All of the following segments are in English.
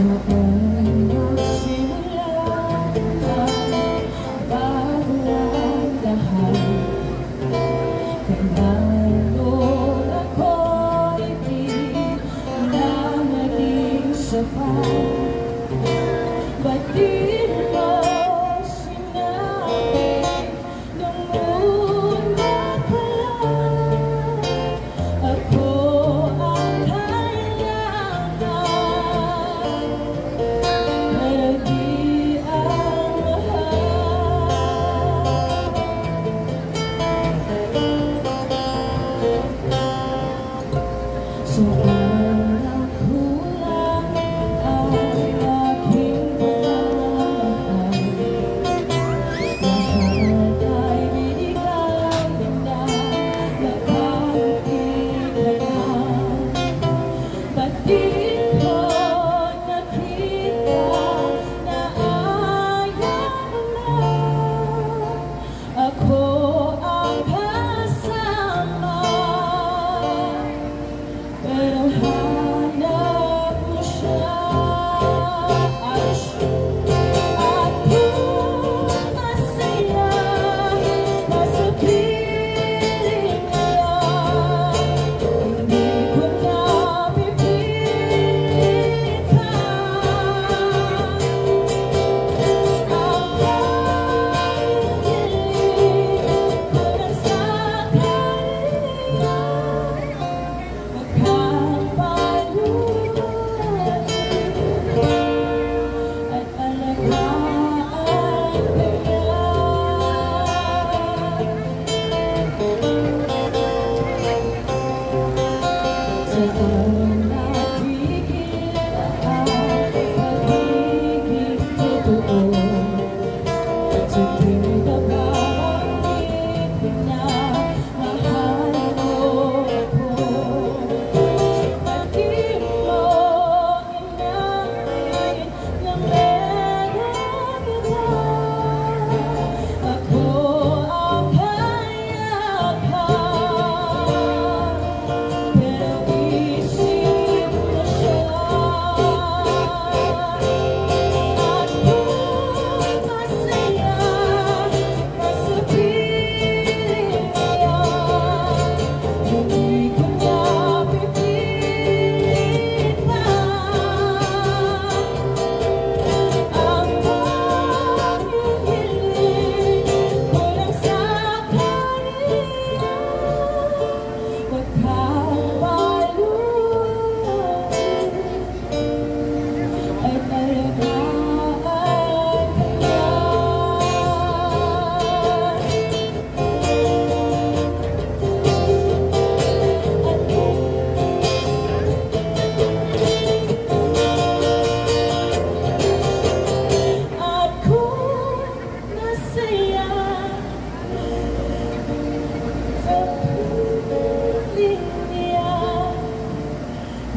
Tonight,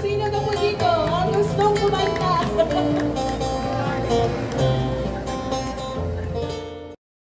cozinha do Budinho.